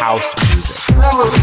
house music.